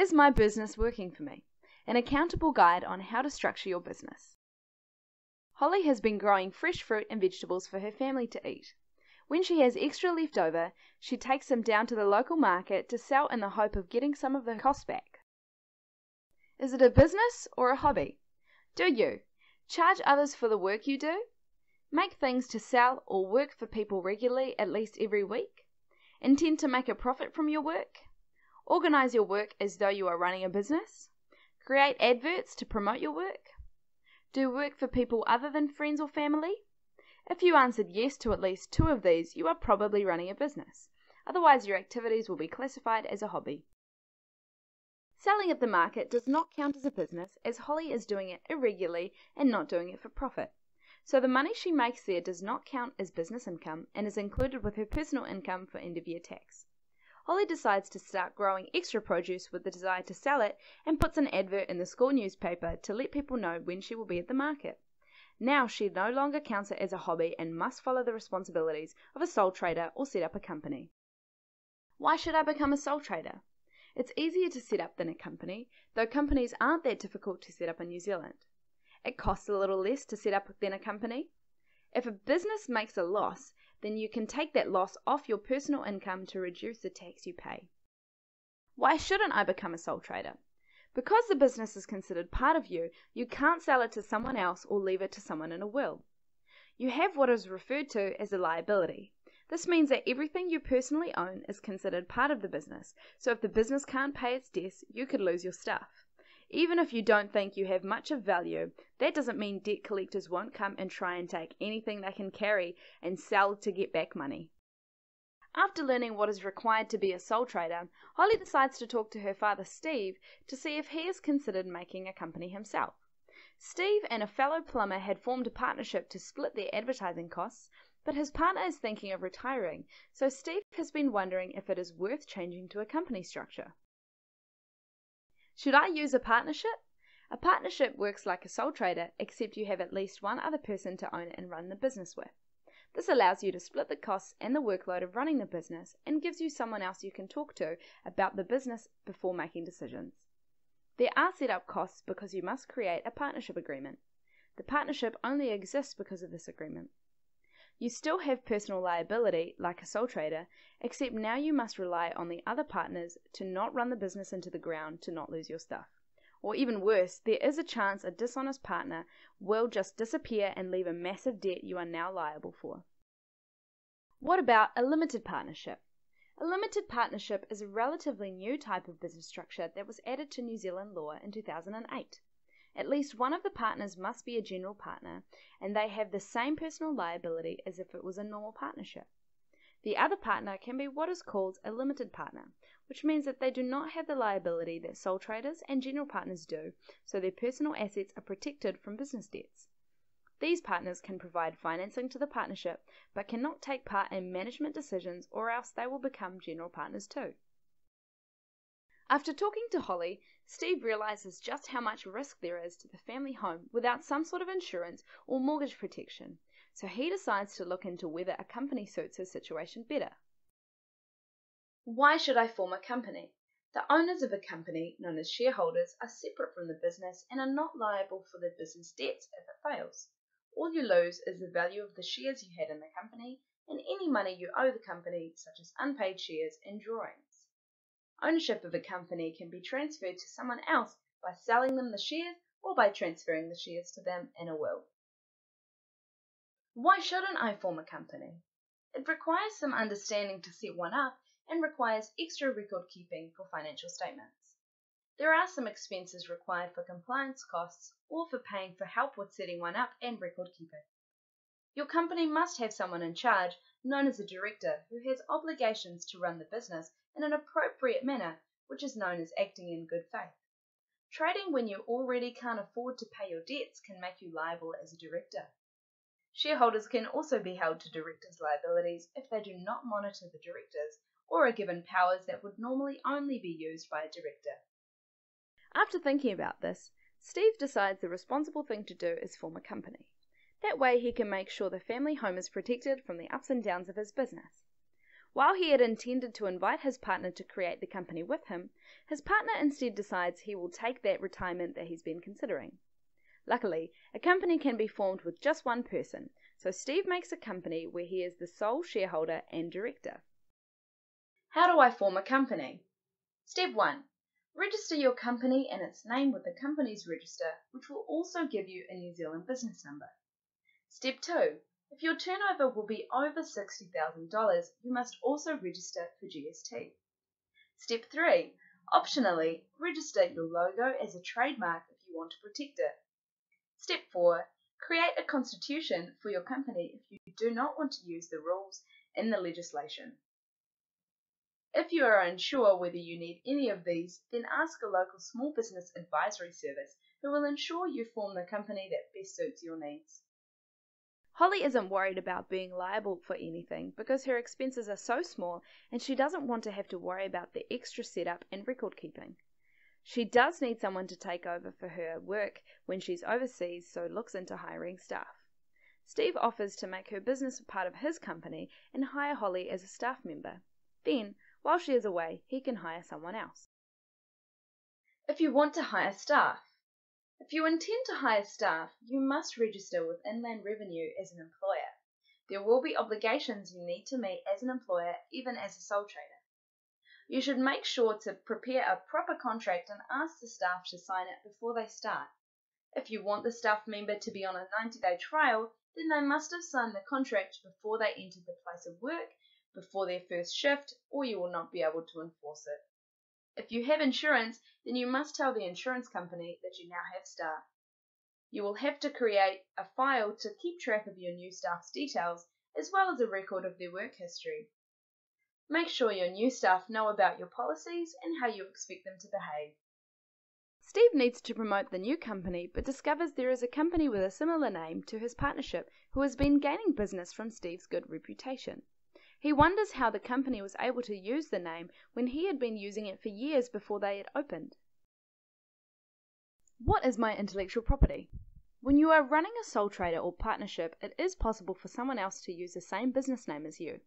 Is my business working for me? An Accountabill guide on how to structure your business. Holly has been growing fresh fruit and vegetables for her family to eat. When she has extra left over, she takes them down to the local market to sell in the hope of getting some of the cost back. Is it a business or a hobby? Do you charge others for the work you do? Make things to sell or work for people regularly at least every week? Intend to make a profit from your work? Organize your work as though you are running a business? Create adverts to promote your work? Do work for people other than friends or family? If you answered yes to at least two of these, you are probably running a business. Otherwise, your activities will be classified as a hobby. Selling at the market does not count as a business as Holly is doing it irregularly and not doing it for profit. So the money she makes there does not count as business income and is included with her personal income for end of year tax. Holly decides to start growing extra produce with the desire to sell it and puts an advert in the school newspaper to let people know when she will be at the market. Now she no longer counts it as a hobby and must follow the responsibilities of a sole trader or set up a company. Why should I become a sole trader? It's easier to set up than a company, though companies aren't that difficult to set up in New Zealand. It costs a little less to set up than a company. If a business makes a loss, then you can take that loss off your personal income to reduce the tax you pay. Why shouldn't I become a sole trader? Because the business is considered part of you, you can't sell it to someone else or leave it to someone in a will. You have what is referred to as a liability. This means that everything you personally own is considered part of the business, so if the business can't pay its debts, you could lose your stuff. Even if you don't think you have much of value, that doesn't mean debt collectors won't come and try and take anything they can carry and sell to get back money. After learning what is required to be a sole trader, Holly decides to talk to her father Steve to see if he is considered making a company himself. Steve and a fellow plumber had formed a partnership to split their advertising costs, but his partner is thinking of retiring, so Steve has been wondering if it is worth changing to a company structure. Should I use a partnership? A partnership works like a sole trader, except you have at least one other person to own and run the business with. This allows you to split the costs and the workload of running the business and gives you someone else you can talk to about the business before making decisions. There are setup costs because you must create a partnership agreement. The partnership only exists because of this agreement. You still have personal liability, like a sole trader, except now you must rely on the other partners to not run the business into the ground to not lose your stuff. Or even worse, there is a chance a dishonest partner will just disappear and leave a massive debt you are now liable for. What about a limited partnership? A limited partnership is a relatively new type of business structure that was added to New Zealand law in 2008. At least one of the partners must be a general partner, and they have the same personal liability as if it was a normal partnership. The other partner can be what is called a limited partner, which means that they do not have the liability that sole traders and general partners do, so their personal assets are protected from business debts. These partners can provide financing to the partnership, but cannot take part in management decisions or else they will become general partners too. After talking to Holly, Steve realizes just how much risk there is to the family home without some sort of insurance or mortgage protection, so he decides to look into whether a company suits his situation better. Why should I form a company? The owners of a company, known as shareholders, are separate from the business and are not liable for the business debts if it fails. All you lose is the value of the shares you had in the company and any money you owe the company, such as unpaid shares and drawings. Ownership of a company can be transferred to someone else by selling them the shares or by transferring the shares to them in a will. Why shouldn't I form a company? It requires some understanding to set one up and requires extra record keeping for financial statements. There are some expenses required for compliance costs or for paying for help with setting one up and record keeping. Your company must have someone in charge, known as a director, who has obligations to run the business in an appropriate manner, which is known as acting in good faith. Trading when you already can't afford to pay your debts can make you liable as a director. Shareholders can also be held to directors' liabilities if they do not monitor the directors or are given powers that would normally only be used by a director. After thinking about this, Steve decides the responsible thing to do is form a company. That way he can make sure the family home is protected from the ups and downs of his business. While he had intended to invite his partner to create the company with him, his partner instead decides he will take that retirement that he's been considering. Luckily, a company can be formed with just one person, so Steve makes a company where he is the sole shareholder and director. How do I form a company? Step 1. Register your company and its name with the companies register, which will also give you a New Zealand business number. Step 2. If your turnover will be over $60,000, you must also register for GST. Step 3. Optionally, register your logo as a trademark if you want to protect it. Step 4. Create a constitution for your company if you do not want to use the rules in the legislation. If you are unsure whether you need any of these, then ask a local small business advisory service who will ensure you form the company that best suits your needs. Holly isn't worried about being liable for anything because her expenses are so small and she doesn't want to have to worry about the extra setup and record keeping. She does need someone to take over for her work when she's overseas, so looks into hiring staff. Steve offers to make her business a part of his company and hire Holly as a staff member. Then, while she is away, he can hire someone else. If you want to hire staff, if you intend to hire staff, you must register with Inland Revenue as an employer. There will be obligations you need to meet as an employer, even as a sole trader. You should make sure to prepare a proper contract and ask the staff to sign it before they start. If you want the staff member to be on a 90 day trial, then they must have signed the contract before they enter the place of work, before their first shift, or you will not be able to enforce it. If you have insurance, then you must tell the insurance company that you now have staff. You will have to create a file to keep track of your new staff's details, as well as a record of their work history. Make sure your new staff know about your policies and how you expect them to behave. Steve needs to promote the new company but discovers there is a company with a similar name to his partnership who has been gaining business from Steve's good reputation. He wonders how the company was able to use the name when he had been using it for years before they had opened. What is my intellectual property? When you are running a sole trader or partnership, it is possible for someone else to use the same business name as you.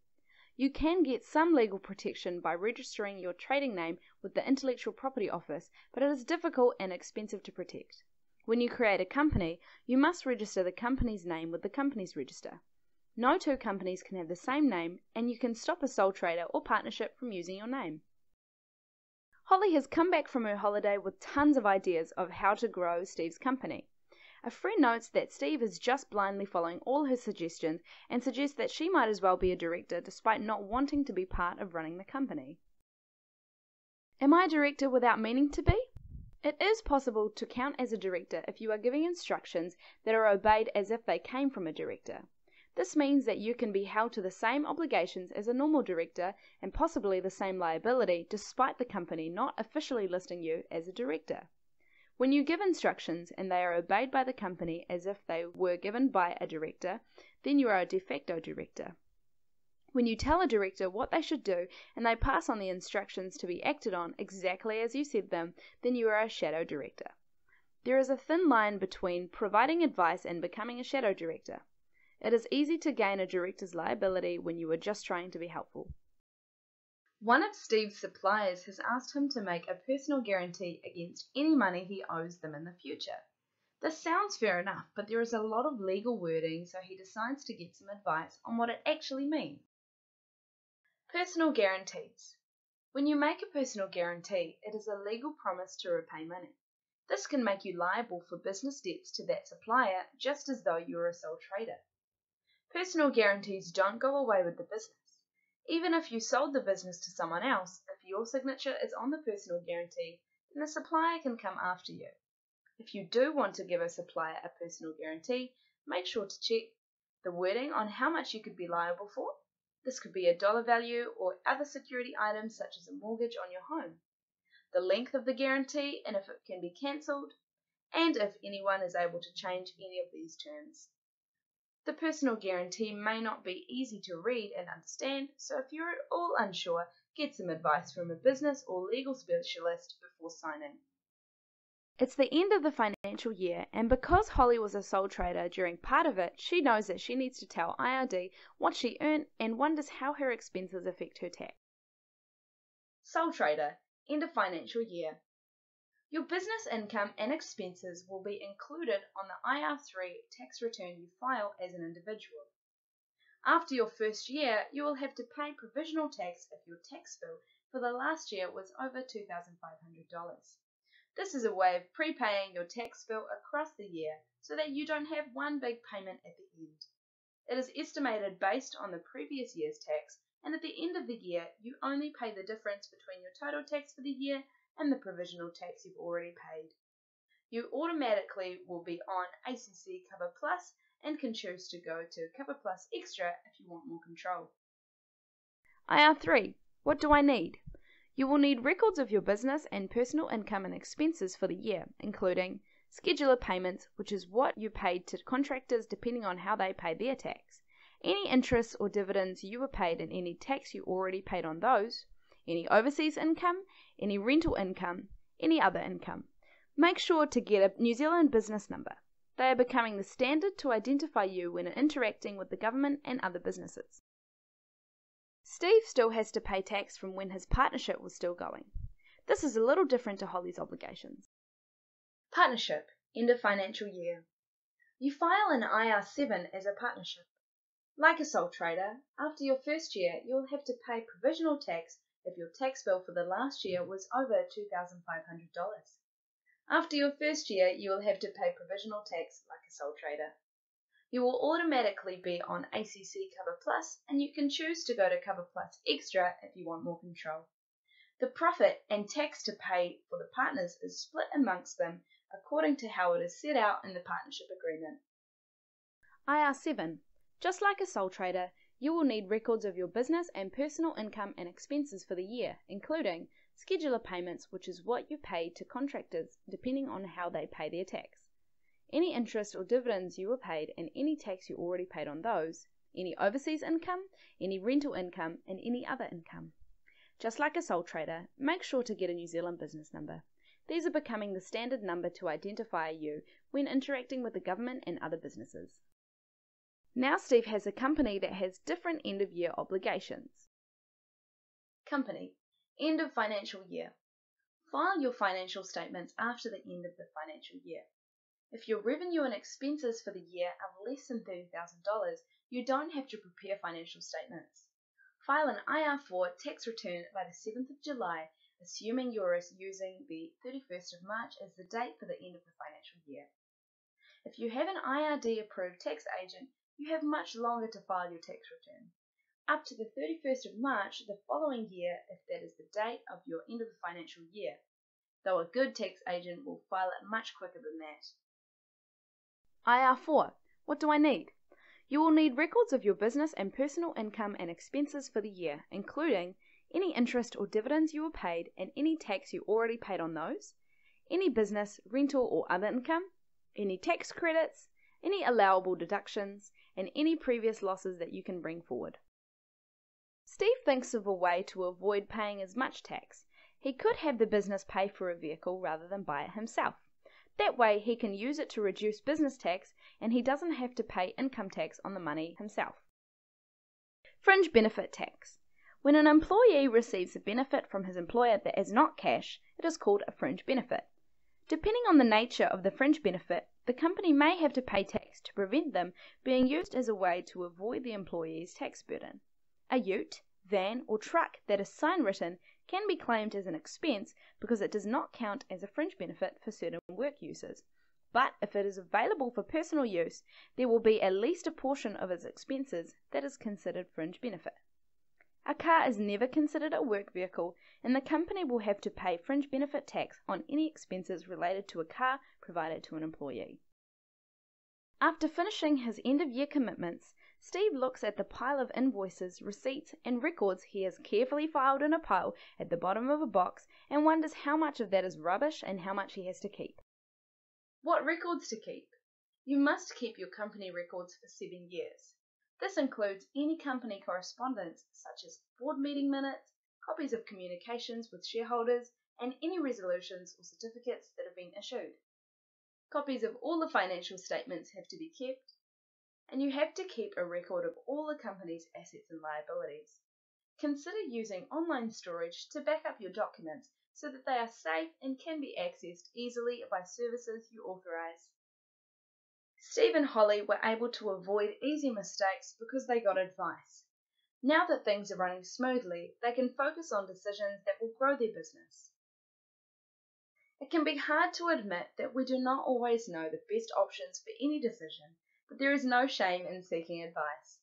You can get some legal protection by registering your trading name with the Intellectual Property Office, but it is difficult and expensive to protect. When you create a company, you must register the company's name with the companies register. No two companies can have the same name, and you can stop a sole trader or partnership from using your name. Holly has come back from her holiday with tons of ideas of how to grow Steve's company. A friend notes that Steve is just blindly following all her suggestions and suggests that she might as well be a director despite not wanting to be part of running the company. Am I a director without meaning to be? It is possible to count as a director if you are giving instructions that are obeyed as if they came from a director. This means that you can be held to the same obligations as a normal director and possibly the same liability despite the company not officially listing you as a director. When you give instructions and they are obeyed by the company as if they were given by a director, then you are a de facto director. When you tell a director what they should do and they pass on the instructions to be acted on exactly as you said them, then you are a shadow director. There is a thin line between providing advice and becoming a shadow director. It is easy to gain a director's liability when you are just trying to be helpful. One of Steve's suppliers has asked him to make a personal guarantee against any money he owes them in the future. This sounds fair enough, but there is a lot of legal wording, so he decides to get some advice on what it actually means. Personal guarantees. When you make a personal guarantee, it is a legal promise to repay money. This can make you liable for business debts to that supplier just as though you were a sole trader. Personal guarantees don't go away with the business. Even if you sold the business to someone else, if your signature is on the personal guarantee, then the supplier can come after you. If you do want to give a supplier a personal guarantee, make sure to check the wording on how much you could be liable for. This could be a dollar value or other security items such as a mortgage on your home. The length of the guarantee and if it can be cancelled, and if anyone is able to change any of these terms. The personal guarantee may not be easy to read and understand, so if you're at all unsure, get some advice from a business or legal specialist before signing. It's the end of the financial year, and because Holly was a sole trader during part of it, she knows that she needs to tell IRD what she earned and wonders how her expenses affect her tax. Sole trader, end of financial year. Your business income and expenses will be included on the IR3 tax return you file as an individual. After your first year, you will have to pay provisional tax if your tax bill for the last year was over $2,500. This is a way of prepaying your tax bill across the year so that you don't have one big payment at the end. It is estimated based on the previous year's tax, and at the end of the year, you only pay the difference between your total tax for the year and the provisional tax you've already paid. You automatically will be on ACC Cover Plus and can choose to go to Cover Plus Extra if you want more control. IR3 What do I need? You will need records of your business and personal income and expenses for the year, including schedular payments, which is what you paid to contractors depending on how they pay their tax, any interest or dividends you were paid and any tax you already paid on those, any overseas income, any rental income, any other income. Make sure to get a New Zealand business number. They are becoming the standard to identify you when interacting with the government and other businesses. Steve still has to pay tax from when his partnership was still going. This is a little different to Holly's obligations. Partnership, end of financial year. You file an IR7 as a partnership. Like a sole trader, after your first year, you will have to pay provisional tax if your tax bill for the last year was over $2,500. After your first year, you will have to pay provisional tax like a sole trader. You will automatically be on ACC Cover Plus, and you can choose to go to Cover Plus Extra if you want more control. The profit and tax to pay for the partners is split amongst them according to how it is set out in the partnership agreement. IR7 Just like a sole trader, you will need records of your business and personal income and expenses for the year, including schedular payments, which is what you pay to contractors depending on how they pay their tax, any interest or dividends you were paid, and any tax you already paid on those, any overseas income, any rental income, and any other income. Just like a sole trader, make sure to get a New Zealand business number. These are becoming the standard number to identify you when interacting with the government and other businesses. Now Steve has a company that has different end of year obligations. Company, end of financial year. File your financial statements after the end of the financial year. If your revenue and expenses for the year are less than $30,000, you don't have to prepare financial statements. File an IR4 tax return by the 7th of July, assuming you're using the 31st of March as the date for the end of the financial year. If you have an IRD approved tax agent, you have much longer to file your tax return, up to the 31st of March the following year if that is the date of your end of the financial year, though a good tax agent will file it much quicker than that. IR4 What do I need? You will need records of your business and personal income and expenses for the year, including any interest or dividends you were paid and any tax you already paid on those, any business, rental, or other income, any tax credits, any allowable deductions, and any previous losses that you can bring forward. Steve thinks of a way to avoid paying as much tax. He could have the business pay for a vehicle rather than buy it himself. That way, he can use it to reduce business tax and he doesn't have to pay income tax on the money himself. Fringe benefit tax. When an employee receives a benefit from his employer that is not cash, it is called a fringe benefit. Depending on the nature of the fringe benefit, the company may have to pay tax to prevent them being used as a way to avoid the employee's tax burden. A ute, van, or truck that is sign written can be claimed as an expense because it does not count as a fringe benefit for certain work uses. But if it is available for personal use, there will be at least a portion of its expenses that is considered fringe benefit. A car is never considered a work vehicle, and the company will have to pay fringe benefit tax on any expenses related to a car provided to an employee. After finishing his end of year commitments, Steve looks at the pile of invoices, receipts, and records he has carefully filed in a pile at the bottom of a box and wonders how much of that is rubbish and how much he has to keep. What records to keep? You must keep your company records for seven years. This includes any company correspondence such as board meeting minutes, copies of communications with shareholders, and any resolutions or certificates that have been issued. Copies of all the financial statements have to be kept, and you have to keep a record of all the company's assets and liabilities. Consider using online storage to back up your documents so that they are safe and can be accessed easily by services you authorize. Steve and Holly were able to avoid easy mistakes because they got advice. Now that things are running smoothly, they can focus on decisions that will grow their business. It can be hard to admit that we do not always know the best options for any decision, but there is no shame in seeking advice.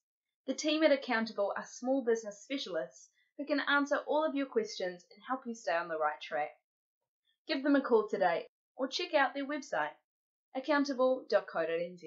The team at Accountabill are small business specialists who can answer all of your questions and help you stay on the right track. Give them a call today or check out their website accountabill.co.nz.